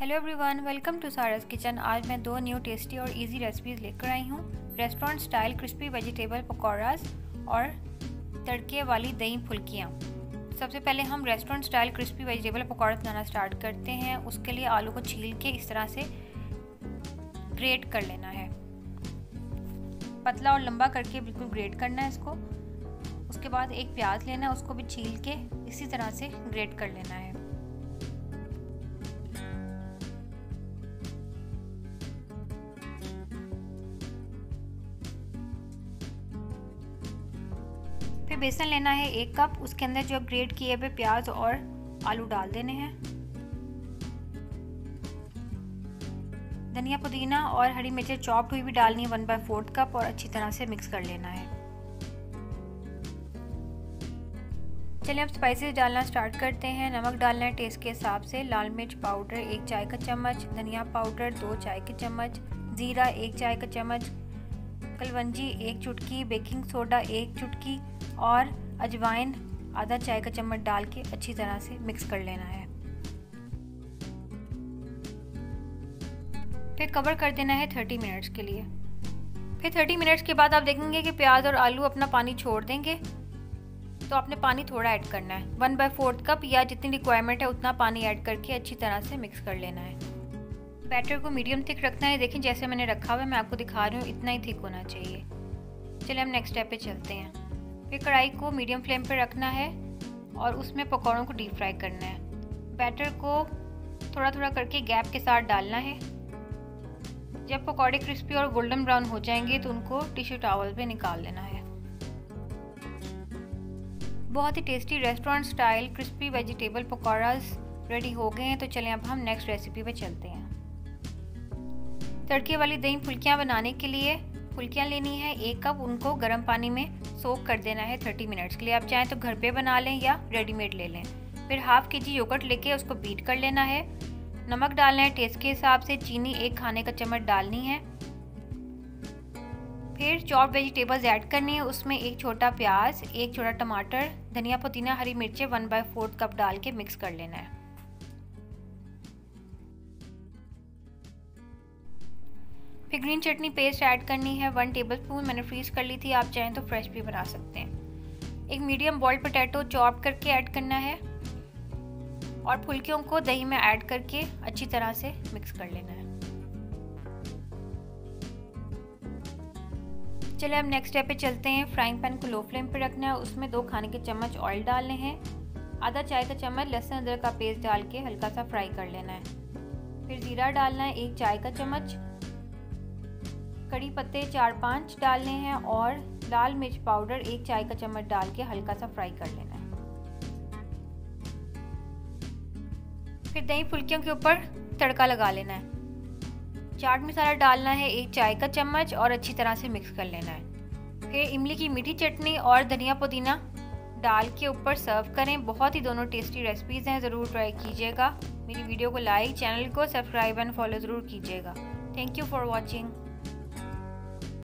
Hello everyone welcome to Saras kitchen आज मैं दो न्यू टेस्टी और इजी रेसिपीज़ लेकर आई हूँ। Restaurant style crispy vegetable pakoras और तड़के वाली दही फुल्कियाँ। सबसे पहले हम restaurant style crispy vegetable pakora बनाना स्टार्ट करते हैं। उसके लिए आलू को छील के इस तरह से ग्रेट कर लेना है। पतला और लंबा करके बिल्कुल ग्रेट करना है इसको। उसके बाद एक प्याज लेना है, उसको भी छील के इसी तरह से ग्रेट कर लेना है। फिर बेसन लेना है एक कप, उसके अंदर जो ग्रेट किए हुए प्याज और आलू डाल देने हैं। धनिया पुदीना और हरी मिर्चें चॉप्ड हुई भी डालनी है वन बाय फोर्थ कप और अच्छी तरह से मिक्स कर लेना है। चलिए अब स्पाइसेस डालना स्टार्ट करते हैं। नमक डालना है टेस्ट के हिसाब से। लाल मिर्च पाउडर एक चाय का चम्मच। धनिया पाउडर दो चाय के चम्मच। ज़ीरा, एक चाय का चम्मच। कलवंजी, एक चुटकी। बेकिंग सोडा एक चुटकी। और अजवाइन, आधा चाय का चम्मच डाल के अच्छी तरह से मिक्स कर लेना है। फिर कवर कर देना है थर्टी मिनट्स के लिए। फिर थर्टी मिनट्स के बाद आप देखेंगे कि प्याज और आलू अपना पानी छोड़ देंगे। तो आपने पानी थोड़ा ऐड करना है। वन बाय फोर्थ कप या जितनी रिक्वायरमेंट है उतना पानी ऐड करके अच्छी तरह से मिक्स कर लेना है। बैटर को मीडियम थिक रखना है। देखें जैसे मैंने रखा हुआ है, मैं आपको दिखा रही हूँ, इतना ही थिक होना चाहिए। चलिए, हम नेक्स्ट स्टेप पे चलते हैं। फिर कढ़ाई को मीडियम फ्लेम पर रखना है और उसमें पकौड़ों को डीप फ्राई करना है। बैटर को थोड़ा थोड़ा करके गैप के साथ डालना है। जब पकौड़े क्रिस्पी और गोल्डन ब्राउन हो जाएँगे तो उनको टिश्यू टावल पे निकाल लेना है। बहुत ही tasty restaurant style crispy vegetable pakoras ready हो गए हैं तो चलें अब हम नेक्स्ट रेसिपी पे चलते हैं। तड़के वाली दही फुल्कियाँ बनाने के लिए फुल्कियाँ लेनी है एक कप उनको गर्म पानी में सोक कर देना है थर्टी मिनट्स के लिए। आप चाहें तो घर पे बना लें या रेडीमेड ले लें। फिर हाफ़ के जी योगर्ट लेके उसको बीट कर लेना है। नमक डालना है टेस्ट के हिसाब से। चीनी एक खाने का चम्मच डालनी है। फिर चॉप वेजिटेबल्स ऐड करनी है। उसमें एक छोटा प्याज, एक छोटा टमाटर, धनिया पुदीना, हरी मिर्चें वन बाय फोर्थ कप डाल के मिक्स कर लेना है। फिर ग्रीन चटनी पेस्ट ऐड करनी है वन टेबल स्पून मैंने फ्रीज कर ली थी, आप चाहें तो फ्रेश भी बना सकते हैं। एक मीडियम बॉइल्ड पोटैटो चॉप करके ऐड करना है और फुल्कियों को दही में ऐड करके अच्छी तरह से मिक्स कर लेना है। चले अब नेक्स्ट स्टेप पे चलते हैं। फ्राइंग पैन को लो फ्लेम पे रखना है, उसमें दो खाने के चम्मच ऑयल डालने हैं। आधा चाय का चम्मच लहसुन अदरक का पेस्ट डाल के हल्का सा फ्राई कर लेना है। फिर ज़ीरा डालना है एक चाय का चम्मच। कड़ी पत्ते चार पाँच डालने हैं और लाल मिर्च पाउडर एक चाय का चम्मच डाल के हल्का सा फ्राई कर लेना है। फिर दही फुल्कियों के ऊपर तड़का लगा लेना है। चाट मसाला डालना है एक चाय का चम्मच और अच्छी तरह से मिक्स कर लेना है। फिर इमली की मीठी चटनी और धनिया पुदीना डाल के ऊपर सर्व करें। बहुत ही दोनों टेस्टी रेसिपीज़ हैं, ज़रूर ट्राई कीजिएगा। मेरी वीडियो को लाइक चैनल को सब्सक्राइब एंड फॉलो ज़रूर कीजिएगा। Thank you for watching